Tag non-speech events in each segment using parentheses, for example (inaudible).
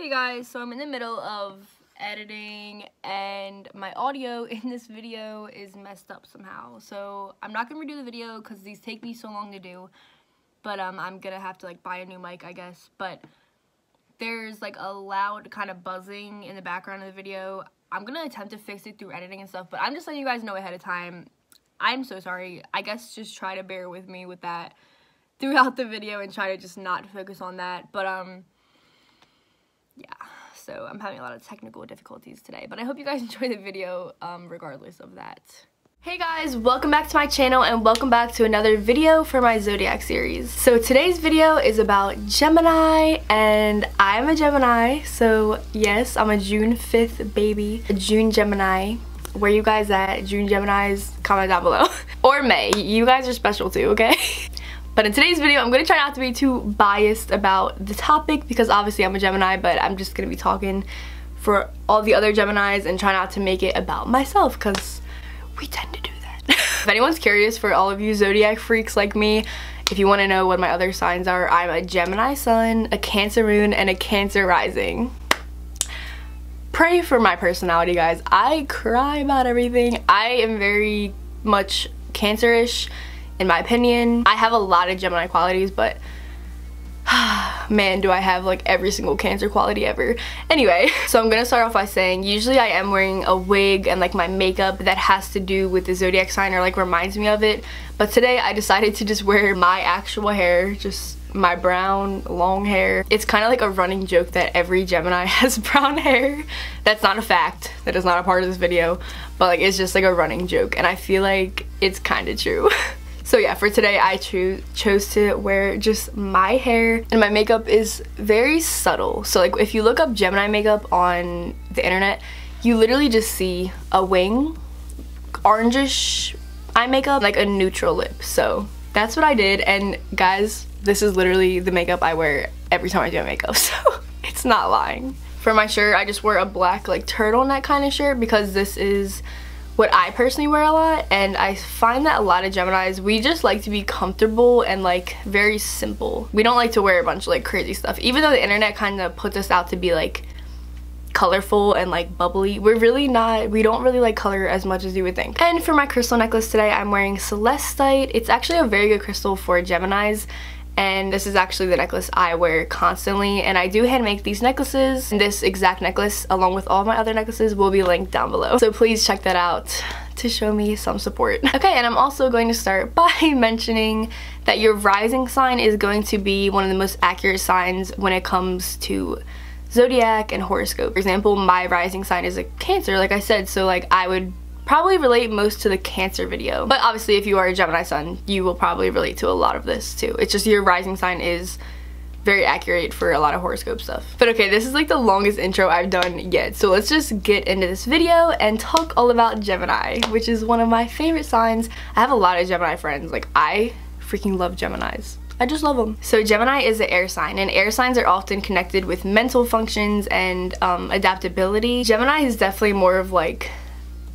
Hey guys, so I'm in the middle of editing and my audio (laughs) in this video is messed up somehow. So I'm not gonna redo the video because these take me so long to do. But um, I'm gonna have to like buy a new mic, I guess. But there's like a loud kind of buzzing in the background of the video. I'm gonna attempt to fix it through editing and stuff, but I'm just letting you guys know ahead of time. I'm so sorry. I guess just try to bear with me with that throughout the video and try to just not focus on that. But um yeah, so I'm having a lot of technical difficulties today, but I hope you guys (laughs) enjoy the video um, regardless of that. Hey guys, welcome back to my channel and welcome back to another video for my Zodiac series. So today's video is about Gemini and I'm a Gemini, so yes, I'm a June 5th baby, a June Gemini. Where you guys at? June Geminis? Comment down below. (laughs) or May. You guys are special too, okay? (laughs) But in today's video, I'm going to try not to be too biased about the topic because obviously I'm a Gemini, but I'm just going to be talking for all the other Geminis and try not to make it about myself because we tend to do that. (laughs) if anyone's curious for all of you zodiac freaks like me, if you want to know what my other signs are, I'm a Gemini sun, a Cancer moon, and a Cancer rising. Pray for my personality, guys. I cry about everything. I am very much Cancerish in my opinion. I have a lot of Gemini qualities, but (sighs) man do I have like every single cancer quality ever. Anyway, (laughs) so I'm gonna start off by saying usually I am wearing a wig and like my makeup that has to do with the zodiac sign or like reminds me of it. But today I decided to just wear my actual hair, just my brown long hair. It's kind of like a running joke that every Gemini (laughs) has brown hair. That's not a fact. That is not a part of this video. But like it's just like a running joke and I feel like it's kind of true. (laughs) So yeah, for today I cho chose to wear just my hair and my makeup is very subtle. So like if you look up Gemini makeup on the internet, you literally just see a wing, orangish eye makeup, like a neutral lip. So that's what I did and guys, this is literally the makeup I wear every time I do my makeup. (laughs) So it's not lying. For my shirt, I just wear a black like turtleneck kind of shirt because this is what I personally wear a lot and I find that a lot of Geminis we just like to be comfortable and like very simple. We don't like to wear a bunch of like crazy stuff even though the internet kind of puts us out to be like colorful and like bubbly. We're really not, we don't really like color as much as you would think. And for my crystal necklace today, I'm wearing Celestite. It's actually a very good crystal for Geminis and this is actually the necklace I wear constantly and I do hand make these necklaces And this exact necklace along with all my other necklaces will be linked down below so please check that out to show me some support. (laughs) Okay, and I'm also going to start (laughs) by mentioning that your rising sign is going to be one of the most accurate signs when it comes to zodiac and horoscope. For example, my rising sign is a cancer, like I said, so like I would probably relate most to the cancer video. But obviously if you are a Gemini sun, you will probably relate to a lot of this too. It's just your rising sign is very accurate for a lot of horoscope stuff. But okay, this is like the longest intro I've done yet. So let's just get into this video and talk all about Gemini, which is one of my favorite signs. I have a lot of Gemini friends. Like I freaking love Geminis. I just love them. So Gemini is an air sign and air signs are often connected with mental functions and um, adaptability. Gemini is definitely more of like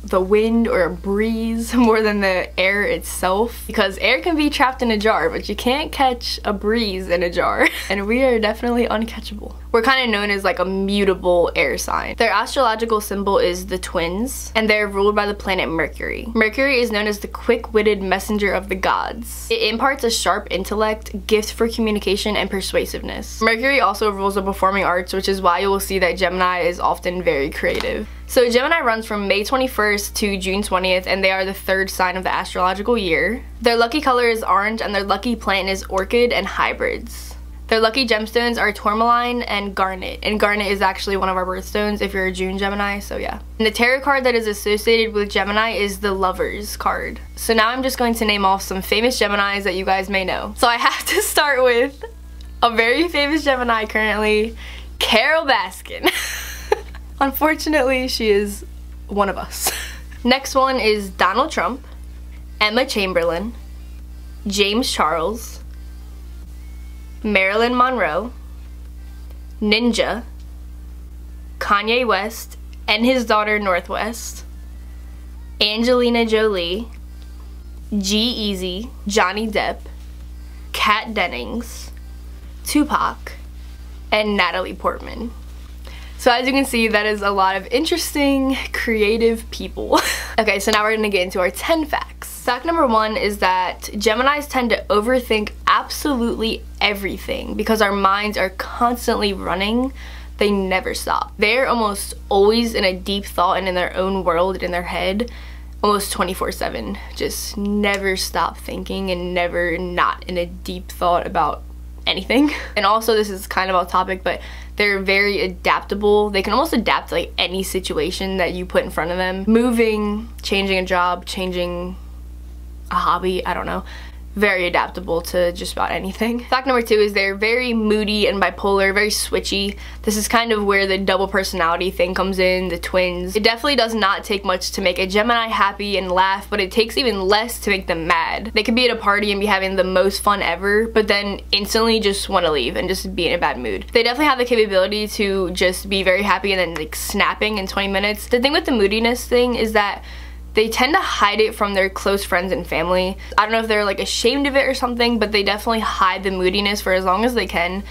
the wind or a breeze (laughs) more than the air itself because air can be trapped in a jar but you can't catch a breeze in a jar (laughs) and we are definitely uncatchable. We're kind of known as like a mutable air sign. Their astrological symbol is the twins and they're ruled by the planet Mercury. Mercury is known as the quick-witted messenger of the gods. It imparts a sharp intellect, gift for communication, and persuasiveness. Mercury also rules the performing arts which is why you will see that Gemini is often very creative. So Gemini runs from May 21st to June 20th and they are the third sign of the astrological year. Their lucky color is orange and their lucky plant is orchid and hybrids. Their lucky gemstones are tourmaline and garnet. And garnet is actually one of our birthstones if you're a June Gemini, so yeah. And the tarot card that is associated with Gemini is the Lovers card. So now I'm just going to name off some famous Geminis that you guys may know. So I have to start with a very famous Gemini currently, Carole Baskin. (laughs) Unfortunately, she is one of us. (laughs) Next one is Donald Trump, Emma Chamberlain, James Charles, Marilyn Monroe, Ninja, Kanye West and his daughter North West, Angelina Jolie, G-Eazy, Johnny Depp, Kat Dennings, Tupac, and Natalie Portman. So as you can see, that is a lot of interesting, creative people. (laughs) okay, so now we're gonna get into our 10 facts. Fact number one is that Geminis tend to overthink absolutely everything because our minds are constantly running they never stop. They're almost always in a deep thought and in their own world in their head almost 24 7 just never stop thinking and never not in a deep thought about anything. (laughs) And also this is kind of off topic but they're very adaptable. They can almost adapt to like any situation that you put in front of them. Moving changing a job changing a hobby i don't know very adaptable to just about anything. (laughs) Fact number two is they're very moody and bipolar, very switchy. This is kind of where the double personality thing comes in, the twins. It definitely does not take much to make a Gemini happy and laugh, but it takes even less to make them mad. They could be at a party and be having the most fun ever, but then instantly just want to leave and just be in a bad mood. They definitely have the capability to just be very happy and then like snapping in 20 minutes. The thing with the moodiness thing is that they tend to hide it from their close friends and family. I don't know if they're like ashamed of it or something, but they definitely hide the moodiness for as long as they can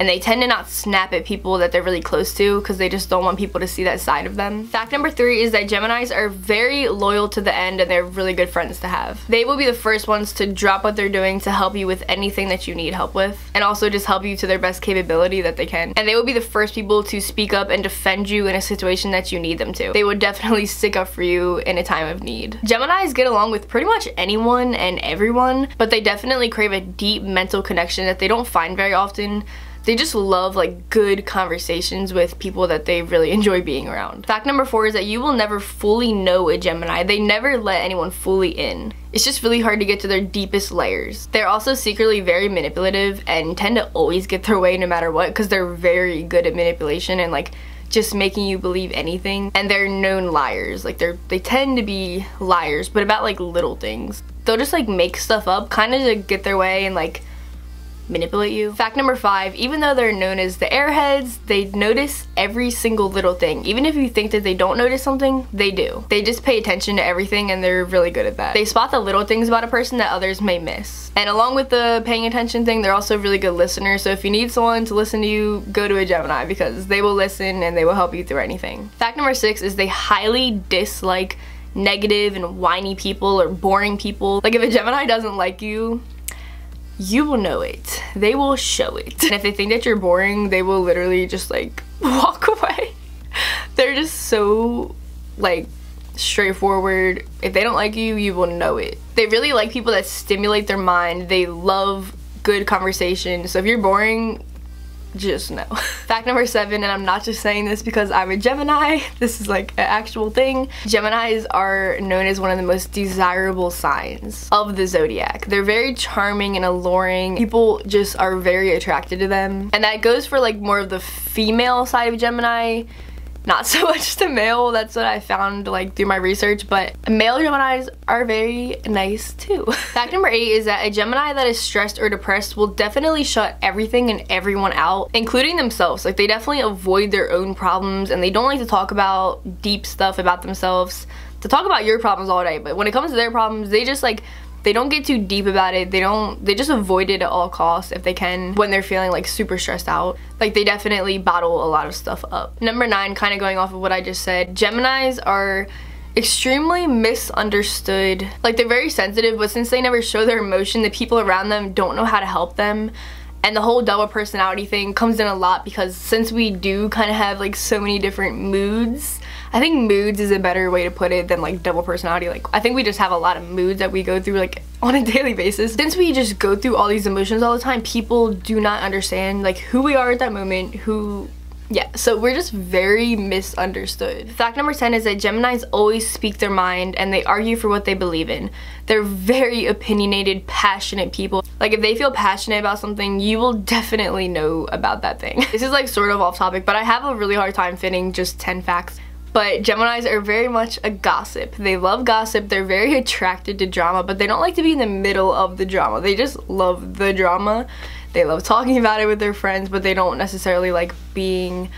and they tend to not snap at people that they're really close to because they just don't want people to see that side of them. Fact number three is that Geminis are very loyal to the end and they're really good friends to have. They will be the first ones to drop what they're doing to help you with anything that you need help with and also just help you to their best capability that they can. And they will be the first people to speak up and defend you in a situation that you need them to. They would definitely stick up for you in a time of need. Geminis get along with pretty much anyone and everyone, but they definitely crave a deep mental connection that they don't find very often they just love like good conversations with people that they really (laughs) enjoy being around. Fact number four is that you will never fully know a Gemini. They never let anyone fully in. It's just really hard to get to their deepest layers. They're also secretly very manipulative and tend to always get their way no matter what because they're very good at manipulation and like just making you believe anything and they're known liars like they're they tend to be liars but about like little things they'll just like make stuff up kind of to get their way and like manipulate you. Fact number five, even though they're known as the airheads, they notice every single little thing. Even if you think that they don't notice something, they do. They just pay attention to everything and they're really good at that. They spot the little things about a person that others may miss. And along with the paying attention thing, they're also really good listeners. So if you need someone to listen to you, go to a Gemini because they will listen and they will help you through anything. Fact number six is they highly dislike negative and whiny people or boring people. Like if a Gemini doesn't like you, you will know it. They will show it. And if they think that you're boring, they will literally just like (laughs) walk away. They're just so like straightforward. If they don't like you, you will know it. They really like people that stimulate their mind. They love good conversation. So if you're boring, just no. (laughs) Fact number seven, and I'm not just saying this because I'm a Gemini, (laughs) this is like an actual thing. Geminis are known as one of the most desirable signs of the zodiac. They're very charming and alluring. People just are very attracted to them. And that goes for like more of the female side of Gemini not (laughs) so much the male that's what I found like through my research but male Geminis are very nice too. (laughs) Fact number eight is that a Gemini that is stressed or depressed will definitely shut everything and everyone out including themselves like they definitely avoid their own problems and they don't like to talk about deep stuff about themselves to talk about your problems all day but when it comes to their problems they just like they don't get too deep about it. They don't they just avoid it at all costs if they can when they're feeling like super stressed out. Like they definitely bottle a lot of stuff up. Number nine kind of going off of what i just said geminis are extremely misunderstood. Like they're very sensitive but since they never show their emotion the people around them don't know how to help them. And the whole double personality thing comes in a lot because since we do kind of have like so many different moods I think moods is a better way to put it than like double personality. Like I think we just have a lot of moods that we go through like (laughs) on a daily basis. Since we just go through all these emotions all the time, people do not understand like who we are at that moment, who yeah, so we're just very misunderstood. Fact number 10 is that Geminis always speak their mind and they argue for what they believe in. They're very opinionated, passionate people. Like if they feel passionate about something, you will definitely know about that thing. (laughs) this is like sort of off topic, but I have a really hard time fitting just 10 facts but Geminis are very much a gossip. They love gossip, they're very attracted to drama, but they don't like to be in the middle of the drama. They just love the drama. They love talking about it with their friends, but they don't necessarily like being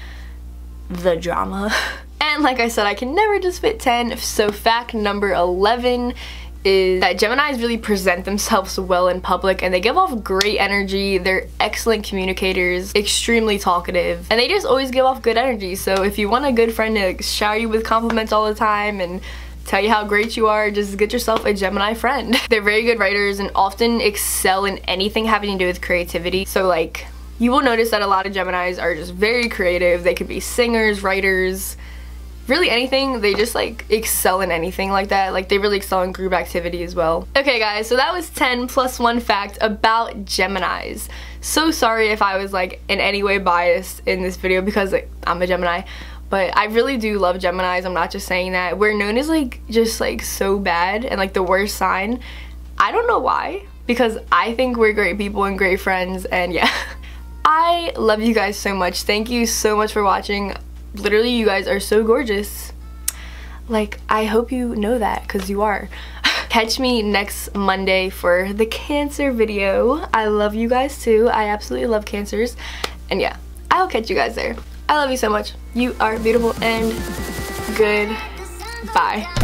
the drama. (laughs) and like I said, I can never just fit 10, so fact number 11 is that Geminis really present themselves well in public and they give off great energy. They're excellent communicators, extremely talkative, and they just always give off good energy. So if you want a good friend to shower you with compliments all the time and tell you how great you are, just get yourself a Gemini friend. (laughs) They're very good writers and often excel in anything having to do with creativity. So like, you will notice that a lot of Geminis are just very creative. They could be singers, writers, really anything they just like excel in anything like that. Like they really excel in group activity as well. Okay guys so that was 10 plus one fact about Geminis. So sorry if I was like in any way biased in this video because like, I'm a Gemini but I really do love Geminis I'm not just saying that. We're known as like just like so bad and like the worst sign. I don't know why because I think we're great people and great friends and yeah. (laughs) I love you guys so much. Thank you so much for watching literally you guys are so gorgeous. Like I hope you know that because you are. (laughs) Catch me next Monday for the cancer video. I love you guys too. I absolutely love cancers. And yeah I'll catch you guys there. I love you so much. You are beautiful and good. Bye